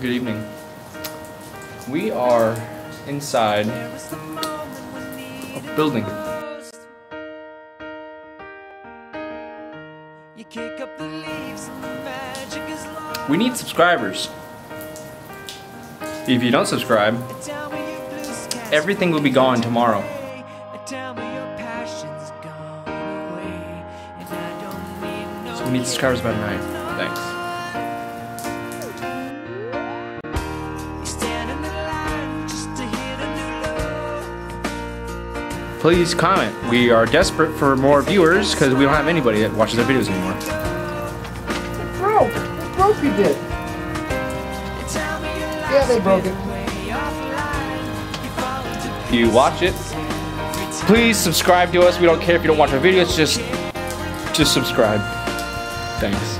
Good evening. We are inside a building. We need subscribers. If you don't subscribe, everything will be gone tomorrow. So we need subscribers by tonight. Thanks. Please comment. We are desperate for more viewers because we don't have anybody that watches our videos anymore. It broke. It broke you did. Yeah, they broke it. If you watch it, please subscribe to us. We don't care if you don't watch our videos, just just subscribe. Thanks.